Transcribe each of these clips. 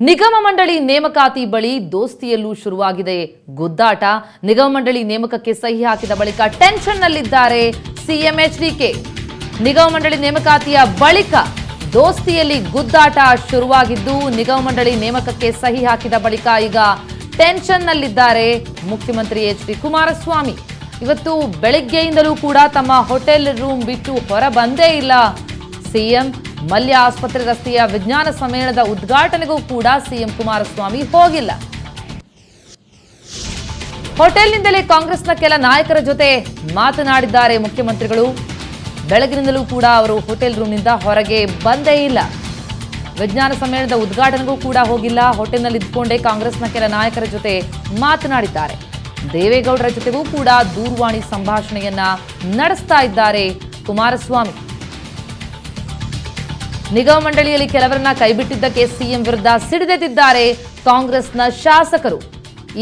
ನಿಗಮ ಮಂಡಳಿ ನೇಮಕಾತಿ ಬಳಿ ದೋಸ್ತಿಯಲ್ಲೂ ಶುರುವಾಗಿದೆ ಗುದ್ದಾಟ. ನಿಗಮ ಮಂಡಳಿ ನೇಮಕಕ್ಕೆ ಸಹಿ ಹಾಕಿದ ಬಳಿಕ ಟೆನ್ಷನ್ನಲ್ಲಿದ್ದಾರೆ ಸಿಎಂ ಎಚ್ಡಿಕೆ ನಿಗಮ ಮಂಡಳಿ ನೇಮಕಾತಿಯ ಬಳಿಕ ದೋಸ್ತಿಯಲ್ಲಿ ಗುದ್ದಾಟ ಶುರುವಾಗಿದ್ದು, ನಿಗಮ ಮಂಡಳಿ ನೇಮಕಕ್ಕೆ ಸಹಿ ಹಾಕಿದ ಬಳಿಕ ಈಗ ಟೆನ್ಷನ್ನಲ್ಲಿದ್ದಾರೆ ಮುಖ್ಯಮಂತ್ರಿ ಎಚ್ ಡಿ ಕುಮಾರಸ್ವಾಮಿ. ಇವತ್ತು ಬೆಳಗ್ಗೆಯಿಂದಲೂ ಕೂಡ ತಮ್ಮ ಹೋಟೆಲ್ ರೂಮ್ ಬಿಟ್ಟು ಹೊರ ಬಂದೇ ಇಲ್ಲ. ಸಿಎಂ ಮಲ್ಯ ಆಸ್ಪತ್ರೆ ರಸ್ತೆಯ ವಿಜ್ಞಾನ ಸಮ್ಮೇಳನದ ಉದ್ಘಾಟನೆಗೂ ಕೂಡ ಸಿಎಂ ಕುಮಾರಸ್ವಾಮಿ ಹೋಗಿಲ್ಲ. ಹೋಟೆಲ್ನಿಂದಲೇ ಕಾಂಗ್ರೆಸ್ನ ಕೆಲ ನಾಯಕರ ಜೊತೆ ಮಾತನಾಡಿದ್ದಾರೆ ಮುಖ್ಯಮಂತ್ರಿಗಳು. ಬೆಳಗಿನಿಂದಲೂ ಕೂಡ ಅವರು ಹೋಟೆಲ್ ರೂಮ್ನಿಂದ ಹೊರಗೆ ಬಂದೇ ಇಲ್ಲ. ವಿಜ್ಞಾನ ಸಮ್ಮೇಳನದ ಉದ್ಘಾಟನೆಗೂ ಕೂಡ ಹೋಗಿಲ್ಲ. ಹೋಟೆಲ್ನಲ್ಲಿ ಇದ್ದುಕೊಂಡೇ ಕಾಂಗ್ರೆಸ್ನ ಕೆಲ ನಾಯಕರ ಜೊತೆ ಮಾತನಾಡಿದ್ದಾರೆ. ದೇವೇಗೌಡರ ಜೊತೆಗೂ ಕೂಡ ದೂರವಾಣಿ ಸಂಭಾಷಣೆಯನ್ನ ನಡೆಸ್ತಾ ಇದ್ದಾರೆ ಕುಮಾರಸ್ವಾಮಿ. ನಿಗಮ ಮಂಡಳಿಯಲ್ಲಿ ಕೆಲವರನ್ನ ಕೈಬಿಟ್ಟಿದ್ದಕ್ಕೆ ಸಿಎಂ ವಿರುದ್ಧ ಸಿಡಿದೆದ್ದಿದ್ದಾರೆ ಕಾಂಗ್ರೆಸ್ನ ಶಾಸಕರು.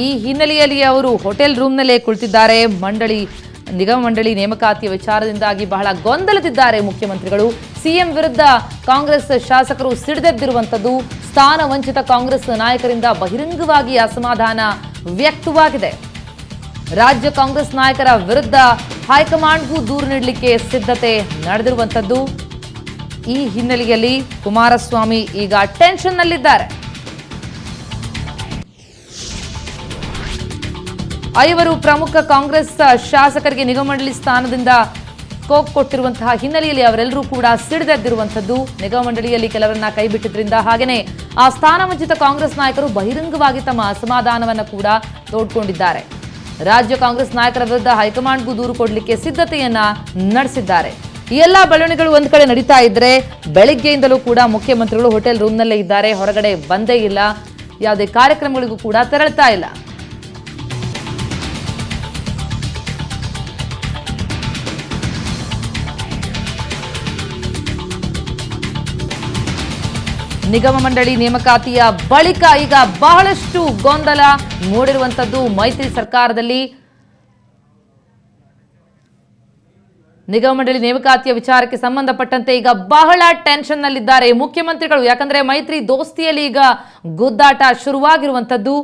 ಈ ಹಿನ್ನೆಲೆಯಲ್ಲಿ ಅವರು ಹೋಟೆಲ್ ರೂಮ್ನಲ್ಲೇ ಕುಳಿತಿದ್ದಾರೆ. ಮಂಡಳಿ ನಿಗಮ ಮಂಡಳಿ ನೇಮಕಾತಿಯ ವಿಚಾರದಿಂದಾಗಿ ಬಹಳ ಗೊಂದಲದಿದ್ದಾರೆ ಮುಖ್ಯಮಂತ್ರಿಗಳು. ಸಿಎಂ ವಿರುದ್ಧ ಕಾಂಗ್ರೆಸ್ ಶಾಸಕರು ಸಿಡಿದೆದ್ದಿರುವಂಥದ್ದು ಸ್ಥಾನ ವಂಚಿತ ಕಾಂಗ್ರೆಸ್ ನಾಯಕರಿಂದ ಬಹಿರಂಗವಾಗಿ ಅಸಮಾಧಾನ ವ್ಯಕ್ತವಾಗಿದೆ. ರಾಜ್ಯ ಕಾಂಗ್ರೆಸ್ ನಾಯಕರ ವಿರುದ್ಧ ಹೈಕಮಾಂಡ್ಗೂ ದೂರು ನೀಡಲಿಕ್ಕೆ ಸಿದ್ಧತೆ ನಡೆದಿರುವಂಥದ್ದು. ಈ ಹಿನ್ನೆಲೆಯಲ್ಲಿ ಕುಮಾರಸ್ವಾಮಿ ಈಗ ಟೆನ್ಷನ್ನಲ್ಲಿದ್ದಾರೆ. ಐವರು ಪ್ರಮುಖ ಕಾಂಗ್ರೆಸ್ ಶಾಸಕರಿಗೆ ನಿಗಮ ಮಂಡಳಿ ಸ್ಥಾನದಿಂದ ಕೋಕ್ ಕೊಟ್ಟಿರುವಂತಹ ಹಿನ್ನೆಲೆಯಲ್ಲಿ ಅವರೆಲ್ಲರೂ ಕೂಡ ಸಿಡಿದೆದ್ದಿರುವಂಥದ್ದು. ನಿಗಮ ಮಂಡಳಿಯಲ್ಲಿ ಕೆಲವರನ್ನ ಕೈಬಿಟ್ಟಿದ್ರಿಂದ ಹಾಗೆಯೇ ಆ ಸ್ಥಾನವಂಚಿತ ಕಾಂಗ್ರೆಸ್ ನಾಯಕರು ಬಹಿರಂಗವಾಗಿ ತಮ್ಮ ಅಸಮಾಧಾನವನ್ನು ಕೂಡ ತೋಡ್ಕೊಂಡಿದ್ದಾರೆ. ರಾಜ್ಯ ಕಾಂಗ್ರೆಸ್ ನಾಯಕರ ವಿರುದ್ಧ ಹೈಕಮಾಂಡ್ಗೂ ದೂರು ಕೊಡಲಿಕ್ಕೆ ಸಿದ್ಧತೆಯನ್ನ ನಡೆಸಿದ್ದಾರೆ. ಈ ಎಲ್ಲ ಬೆಳವಣಿಗೆಗಳು ಒಂದ್ ಕಡೆ ನಡೀತಾ ಇದ್ರೆ ಬೆಳಿಗ್ಗೆಯಿಂದಲೂ ಕೂಡ ಮುಖ್ಯಮಂತ್ರಿಗಳು ಹೋಟೆಲ್ ರೂಮ್ನಲ್ಲೇ ಇದ್ದಾರೆ, ಹೊರಗಡೆ ಬಂದೇ ಇಲ್ಲ, ಯಾವುದೇ ಕಾರ್ಯಕ್ರಮಗಳಿಗೂ ಕೂಡ ತೆರಳ್ತಾ ಇಲ್ಲ. ನಿಗಮ ಮಂಡಳಿ ನೇಮಕಾತಿಯ ಬಳಿಕ ಈಗ ಬಹಳಷ್ಟು ಗೊಂದಲ ಮೂಡಿರುವಂತದ್ದು ಮೈತ್ರಿ ಸರ್ಕಾರದಲ್ಲಿ. ನಿಗಮ ಮಂಡಳಿ ನೇಮಕಾತಿಯ ವಿಚಾರಕ್ಕೆ ಸಂಬಂಧಪಟ್ಟಂತೆ ಈಗ ಬಹಳ ಟೆನ್ಷನ್ ನಲ್ಲಿದ್ದಾರೆ ಮುಖ್ಯಮಂತ್ರಿಗಳು. ಯಾಕಂದ್ರೆ ಮೈತ್ರಿ ದೋಸ್ತಿಯಲ್ಲಿ ಈಗ ಗುದ್ದಾಟ ಶುರುವಾಗಿರುವಂತದ್ದು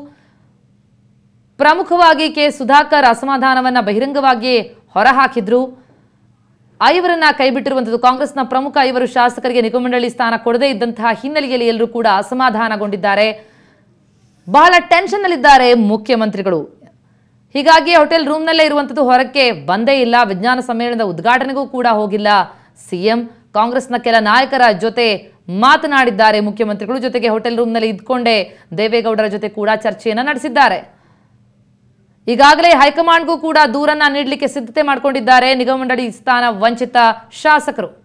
ಪ್ರಮುಖವಾಗಿ ಕೆ ಸುಧಾಕರ್ ಅಸಮಾಧಾನವನ್ನ ಬಹಿರಂಗವಾಗಿ ಹೊರಹಾಕಿದ್ರು. ಐವರನ್ನ ಕೈಬಿಟ್ಟಿರುವಂತದ್ದು ಕಾಂಗ್ರೆಸ್ನ ಪ್ರಮುಖ ಐವರು ಶಾಸಕರಿಗೆ ನಿಗಮ ಮಂಡಳಿ ಸ್ಥಾನ ಕೊಡದೇ ಇದ್ದಂತಹ ಹಿನ್ನೆಲೆಯಲ್ಲಿ ಎಲ್ಲರೂ ಕೂಡ ಅಸಮಾಧಾನಗೊಂಡಿದ್ದಾರೆ. ಬಹಳ ಟೆನ್ಷನ್ನಲ್ಲಿದ್ದಾರೆ ಮುಖ್ಯಮಂತ್ರಿಗಳು. ಹೀಗಾಗಿ ಹೋಟೆಲ್ ರೂಮ್ನಲ್ಲೇ ಇರುವಂಥದ್ದು ಹೊರಕ್ಕೆ ಬಂದೇ ಇಲ್ಲ. ವಿಜ್ಞಾನ ಸಮ್ಮೇಳನದ ಉದ್ಘಾಟನೆಗೂ ಕೂಡ ಹೋಗಿಲ್ಲ. ಸಿಎಂ, ಕಾಂಗ್ರೆಸ್ನ ಕೆಲ ನಾಯಕರ ಜೊತೆ ಮಾತನಾಡಿದ್ದಾರೆ. ಮುಖ್ಯಮಂತ್ರಿಗಳು ಜೊತೆಗೆ ಹೋಟೆಲ್ ರೂಮ್ನಲ್ಲಿ ಇದ್ಕೊಂಡೇ ದೇವೇಗೌಡರ ಜೊತೆ ಕೂಡ ಚರ್ಚೆಯನ್ನ ನಡೆಸಿದ್ದಾರೆ. ಈಗಾಗಲೇ ಹೈಕಮಾಂಡ್ಗೂ ಕೂಡ ದೂರನ್ನ ನೀಡಲಿಕ್ಕೆ ಸಿದ್ಧತೆ ಮಾಡಿಕೊಂಡಿದ್ದಾರೆ. ನಿಗಮ ಮಂಡಳಿ ಸ್ಥಾನ ವಂಚಿತ ಶಾಸಕರು.